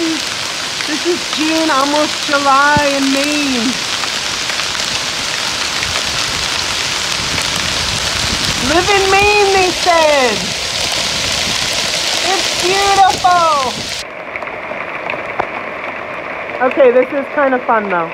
is this is June, almost July in Maine. Live in Maine, they said. It's beautiful. Okay, this is kind of fun though.